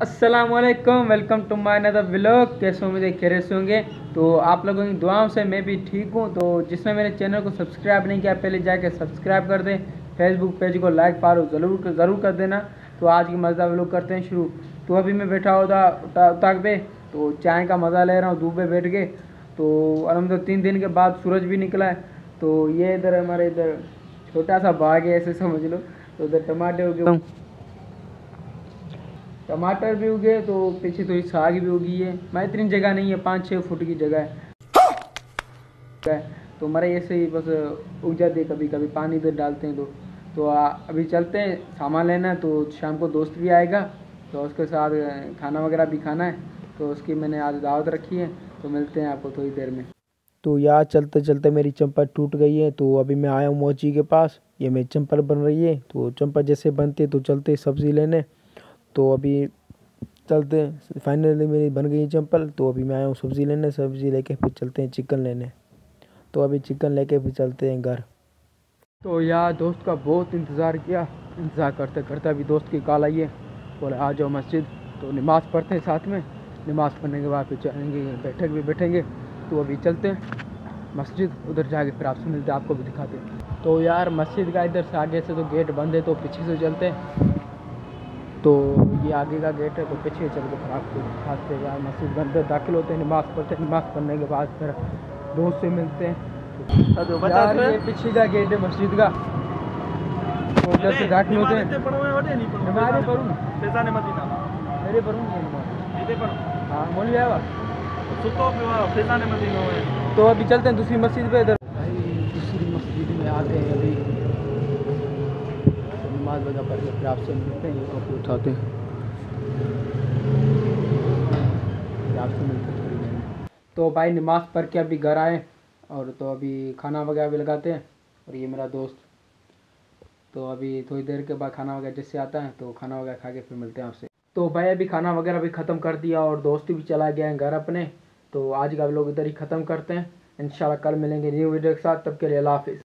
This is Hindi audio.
Aslam welcome to my another vlog कैसे उम्मीद? खेरे से होंगे। तो आप लोगों की दुआओं से मैं भी ठीक हूँ। तो जिसने मेरे चैनल को सब्सक्राइब नहीं किया, पहले जाके सब्सक्राइब कर दें। फेसबुक पेज को लाइक फॉलो ज़रूर ज़रूर कर देना। तो आज की मज़ा व्लॉग करते हैं शुरू। तो अभी मैं बैठा होता उताक पे तो चाय का मज़ा ले रहा हूँ धूप पे बैठ के। तो अलहमद तीन दिन के बाद सूरज भी निकला है। तो ये इधर हमारे इधर छोटा सा बाग है, ऐसे समझ लो। तो उधर टमाटे उगे टमाटर भी उगे तो पीछे थोड़ी साग भी उगी है। मैं इतनी जगह नहीं है, पाँच छः फुट की जगह है। तो हमारे ऐसे ही बस उग जाते कभी कभी पानी इधर डालते हैं तो। तो अभी चलते हैं, सामान लेना है तो शाम को दोस्त भी आएगा। तो उसके साथ खाना वगैरह भी खाना है। तो उसकी मैंने आज दावत रखी है तो मिलते हैं आपको थोड़ी देर में। तो यार, चलते चलते मेरी चंपल टूट गई है तो अभी मैं आया हूँ मोची के पास। ये मेरी चंपल बन रही है तो चंपल जैसे बनती है तो चलते सब्ज़ी लेने। तो अभी चलते हैं। फाइनली मेरी बन गई चंपल तो अभी मैं आया हूँ सब्ज़ी लेने। सब्ज़ी लेके फिर चलते हैं चिकन लेने। तो अभी चिकन लेके फिर चलते हैं घर। तो यार दोस्त का बहुत इंतज़ार किया। इंतज़ार करते करते अभी दोस्त की कॉल आई है। बोले, आ जाओ मस्जिद। तो नमाज़ पढ़ते हैं साथ में। नमाज़ पढ़ने के बाद फिर चलेंगे बैठक भी बैठेंगे। तो अभी चलते हैं मस्जिद। उधर जाके फिर आपसे मिलते आपको भी दिखाते तो यार मस्जिद का इधर से आगे से तो गेट बंद है तो पीछे से चलते हैं। तो ये आगे का गेट है तो पीछे चल के फिर आपको दिखाते हैं यार मस्जिद के अंदर दाखिल होते हैं नमाज़ पढ़ते हैं नमाज़ पढ़ने के बाद फिर दोस्त से मिलते हैं। तो यार ये पीछे का गेट है मस्जिद का। तो उधर से दाखिल होते हैं। नमाज़ें पढ़ूँ। मेरे पढ़ूँ हाँ मौलवी आया तो अभी चलते हैं दूसरी मस्जिद पे इधर। दूसरी मस्जिद में आते हैं अभी। नमाज़ वगैरह पढ़ के फिर आपसे मिलते हैं कॉपी उठाते हैं। आपसे मिलते हैं तो भाई नमाज़ पढ़ के अभी घर आए और तो अभी खाना वगैरह भी लगाते हैं और ये मेरा दोस्त। तो अभी थोड़ी देर के बाद खाना वगैरह जैसे आता है तो खाना वगैरह खा के फिर मिलते हैं आपसे। तो भाई अभी खाना वगैरह भी ख़त्म कर दिया और दोस्त भी चला गया है घर अपने। तो आज का लोग इधर ही ख़त्म करते हैं। इंशाल्लाह कल मिलेंगे न्यू वीडियो के साथ, तब के लिए हाफिज़।